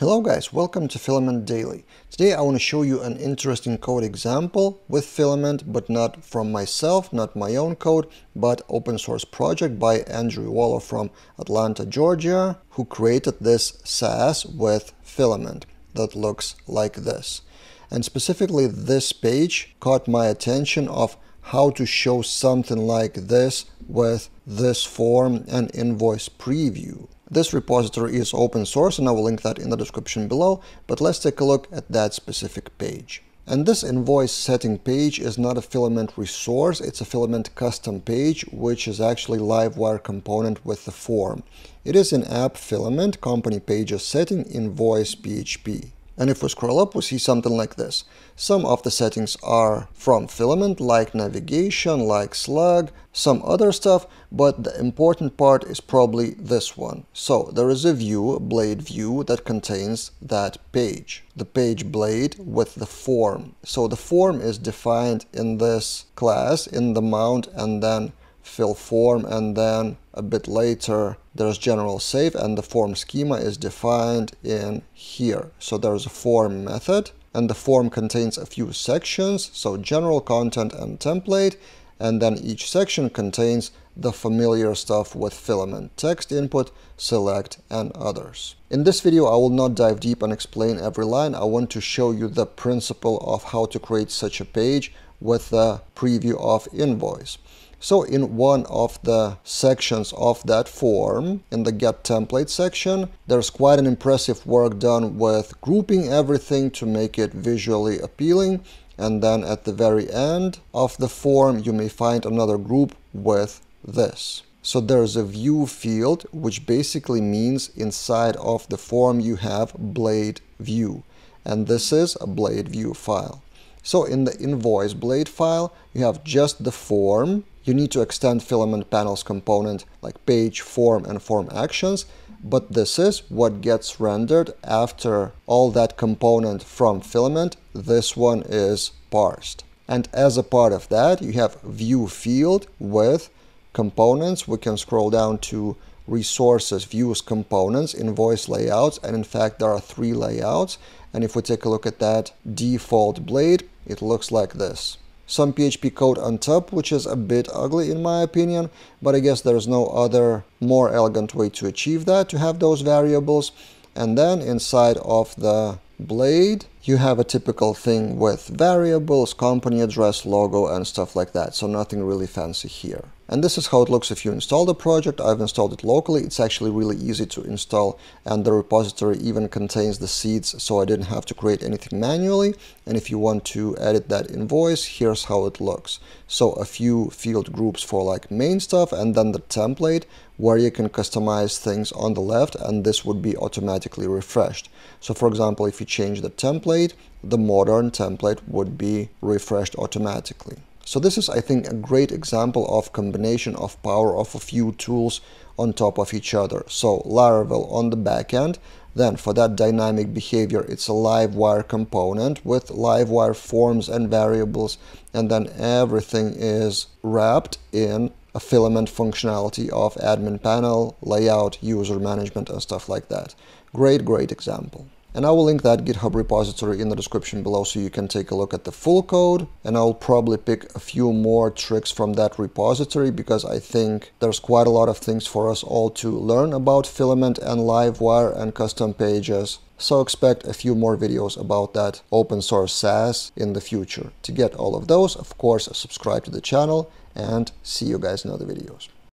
Hello guys, welcome to Filament Daily. Today I want to show you an interesting code example with Filament, but not from myself, not my own code, but open source project by Andrew Wallo from Atlanta, Georgia, who created this SaaS with Filament that looks like this. And specifically this page caught my attention of how to show something like this with this form and invoice preview. This repository is open source and I will link that in the description below, but let's take a look at that specific page. And this invoice setting page is not a filament resource, it's a filament custom page, which is actually Livewire component with the form. It is an app filament company pages setting invoice PHP. And if we scroll up, we see something like this. Some of the settings are from Filament, like navigation, like slug, some other stuff, but the important part is probably this one. So there is a view, blade view, that contains that page. The page blade with the form. So the form is defined in this class, in the mount, and then fill form and then a bit later there's general save and the form schema is defined in here. So there's a form method and the form contains a few sections, so general content and template, and then each section contains the familiar stuff with filament, text input, select, and others. In this video, I will not dive deep and explain every line. I want to show you the principle of how to create such a page with the preview of invoice. So in one of the sections of that form, in the get template section, there's quite an impressive work done with grouping everything to make it visually appealing. And then at the very end of the form, you may find another group with this. So there's a view field, which basically means inside of the form you have blade view. And this is a blade view file. So in the invoice blade file, you have just the form you need to extend filament panels component like page, form, and form actions, but this is what gets rendered after all that component from filament, this one is parsed. And as a part of that, you have view field with components. We can scroll down to resources, views, components, invoice layouts, and in fact there are three layouts. And if we take a look at that default blade, it looks like this some PHP code on top, which is a bit ugly in my opinion, but I guess there's no other more elegant way to achieve that, to have those variables. And then inside of the blade, you have a typical thing with variables, company address, logo, and stuff like that. So nothing really fancy here. And this is how it looks if you install the project. I've installed it locally. It's actually really easy to install and the repository even contains the seeds so I didn't have to create anything manually. And if you want to edit that invoice, here's how it looks. So a few field groups for like main stuff and then the template where you can customize things on the left and this would be automatically refreshed. So for example, if you change the template, the modern template would be refreshed automatically. So this is, I think, a great example of combination of power of a few tools on top of each other. So Laravel on the back end, then for that dynamic behavior, it's a Livewire component with Livewire forms and variables, and then everything is wrapped in a filament functionality of admin panel, layout, user management, and stuff like that. Great, great example. And I will link that GitHub repository in the description below so you can take a look at the full code. And I'll probably pick a few more tricks from that repository because I think there's quite a lot of things for us all to learn about Filament and Livewire and custom pages. So expect a few more videos about that open source SaaS in the future. To get all of those, of course, subscribe to the channel and see you guys in other videos.